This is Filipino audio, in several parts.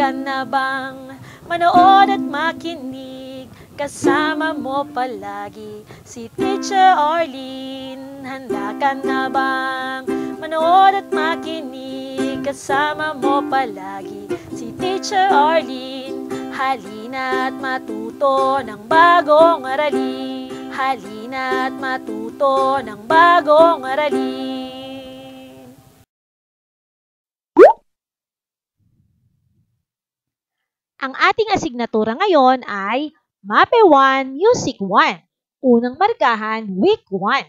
ka na bang manood at makinig? Kasama mo palagi si Teacher Arlene. Handa ka na bang manood at makinig? Kasama mo palagi si Teacher Arlene. Halina at matuto ng bagong aralin. Halina at matuto ng bagong aralin. Ang ating asignatura ngayon ay MAPE 1, Music 1. Unang markahan, Week 1.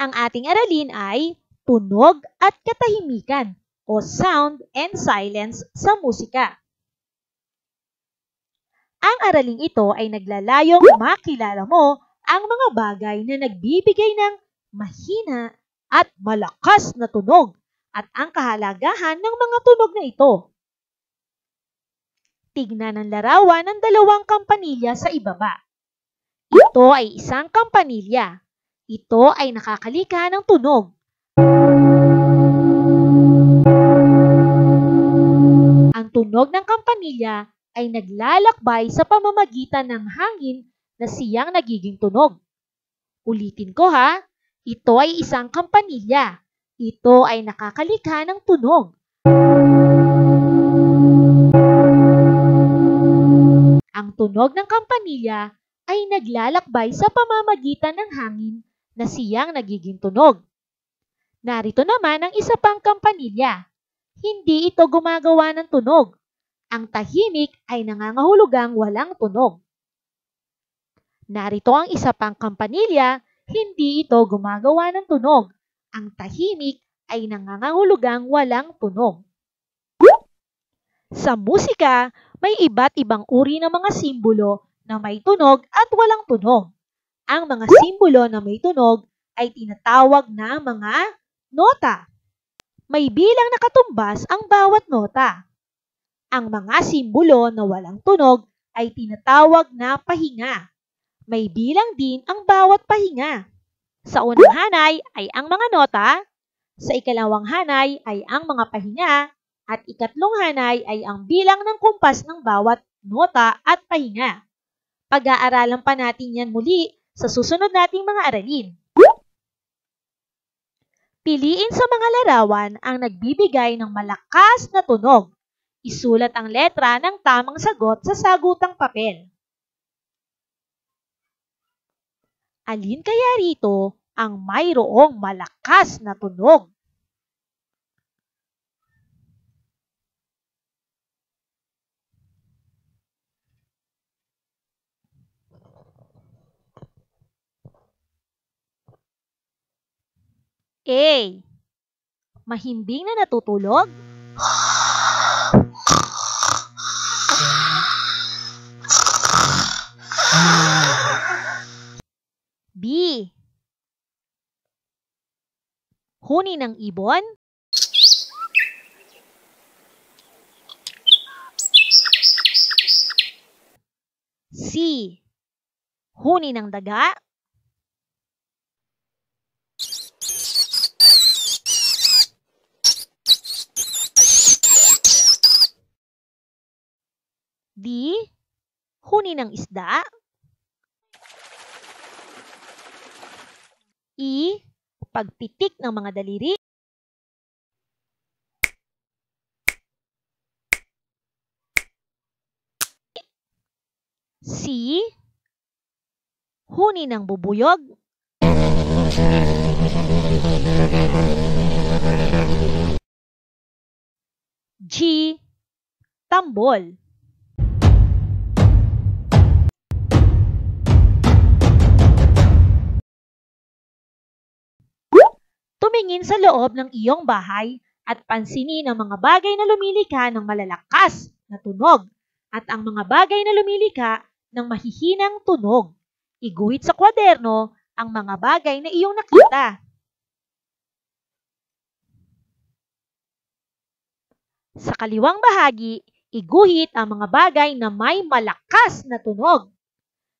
Ang ating aralin ay tunog at katahimikan o sound and silence sa musika. Ang araling ito ay naglalayong makilala mo ang mga bagay na nagbibigay ng mahina at malakas na tunog at ang kahalagahan ng mga tunog na ito. Tignan ang larawan ng dalawang kampanilya sa ibaba. Ito ay isang kampanilya. Ito ay nakakalika ng tunog. Ang tunog ng kampanilya ay naglalakbay sa pamamagitan ng hangin na siyang nagiging tunog. Ulitin ko ha, ito ay isang kampanilya. Ito ay nakakalika ng tunog. Ang tunog ng kampanilya ay naglalakbay sa pamamagitan ng hangin na siyang nagiging tunog. Narito naman ang isa pang kampanilya. Hindi ito gumagawa ng tunog. Ang tahimik ay nangangahulugang walang tunog. Narito ang isa pang kampanilya, hindi ito gumagawa ng tunog. Ang tahimik ay nangangahulugang walang tunog. Sa musika, may iba't ibang uri ng mga simbolo na may tunog at walang tunog. Ang mga simbolo na may tunog ay tinatawag na mga nota. May bilang na katumbas ang bawat nota. Ang mga simbolo na walang tunog ay tinatawag na pahinga. May bilang din ang bawat pahinga. Sa unang hanay ay ang mga nota, sa ikalawang hanay ay ang mga pahinga, at ikatlong hanay ay ang bilang ng kumpas ng bawat nota at pahinga. Pag-aaralan pa natin yan muli sa susunod nating mga aralin. Piliin sa mga larawan ang nagbibigay ng malakas na tunog. Isulat ang letra ng tamang sagot sa sagutang papel. Alin kaya rito ang mayroong malakas na tunog? A. Mahimbing na natutulog? B. Huni ng ibon? C. Huni ng daga? D. Huni ng isda? E. Pagpitik ng mga daliri? C. Huni ng bubuyog? G. Tambol. Tumingin sa loob ng iyong bahay at pansinin ang mga bagay na lumilika ng malalakas na tunog at ang mga bagay na lumilika ng mahihinang tunog. Iguhit sa kwaderno ang mga bagay na iyong nakita. Sa kaliwang bahagi, iguhit ang mga bagay na may malakas na tunog.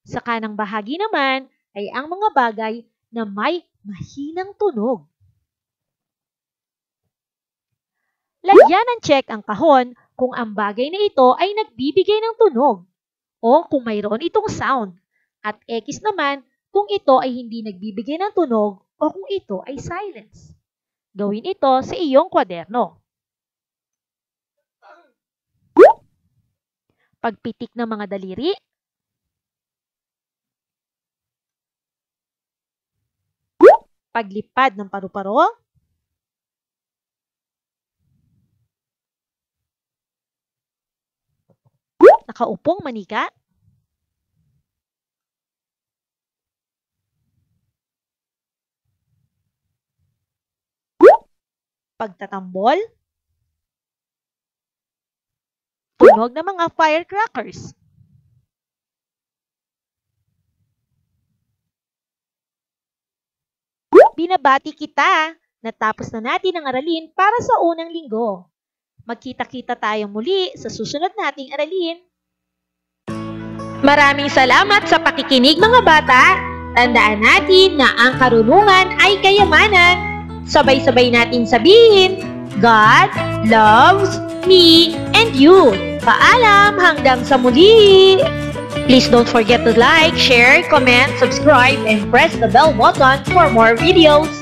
Sa kanang bahagi naman ay ang mga bagay na may mahinang tunog. Lagyan ng check ang kahon kung ang bagay na ito ay nagbibigay ng tunog o kung mayroon itong sound. At X naman kung ito ay hindi nagbibigay ng tunog o kung ito ay silence. Gawin ito sa iyong kwaderno. Pagpitik ng mga daliri. Paglipad ng paru-paro. Nakaupong manika. Pagtatambol. Tunog ng mga firecrackers. Binabati kita! Natapos na natin ang aralin para sa unang linggo. Magkita-kita tayo muli sa susunod nating aralin. Maraming salamat sa pakikinig mga bata. Tandaan natin na ang karunungan ay kayamanan. Sabay-sabay natin sabihin, God loves me and you. Paalam hanggang sa muli! Please don't forget to like, share, comment, subscribe, and press the bell button for more videos.